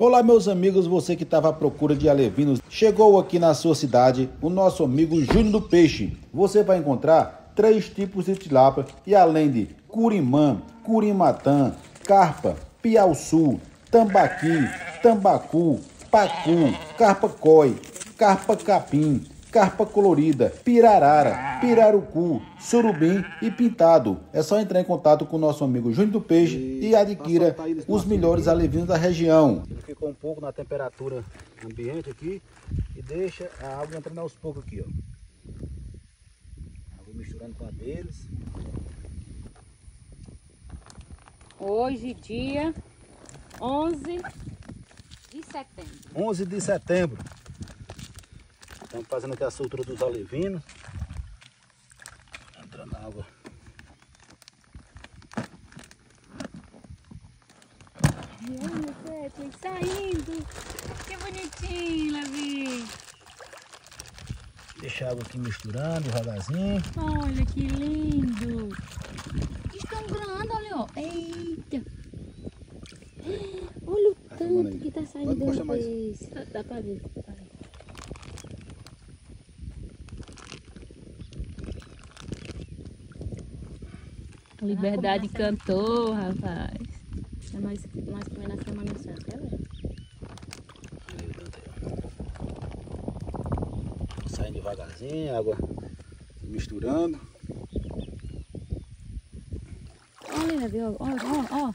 Olá, meus amigos, você que estava à procura de alevinos, chegou aqui na sua cidade o nosso amigo Júnior do Peixe. Você vai encontrar três tipos de tilápia e além de curimã, curimatã, carpa, piauçu, tambaqui, tambacu, pacu, carpa coi, carpa capim, carpa colorida, pirarara, pirarucu, surubim e pintado. É só entrar em contato com o nosso amigo Júnior do Peixe e, e adquira os melhores alevinos da região. Um pouco na temperatura ambiente aqui e deixa a água entrando aos poucos aqui, ó. Água misturando com a deles. Hoje, dia 11 de setembro. 11 de setembro. Estamos fazendo aqui a soltura dos alevinos. Entrando na água. Olha, Pepe, saindo. Deixa a água aqui misturando devagarzinho. Olha que lindo. Estão grandes, olha, ó. Eita. Olha o tanto que tá saindo Pode mostrar de mais. vez. Dá, dá pra ver. dá pra ver. Liberdade cantou, rapaz. É nós, nós comendo a Semana Santa, é velho. Saindo devagarzinho, água misturando. Olha, ó, ó, ó.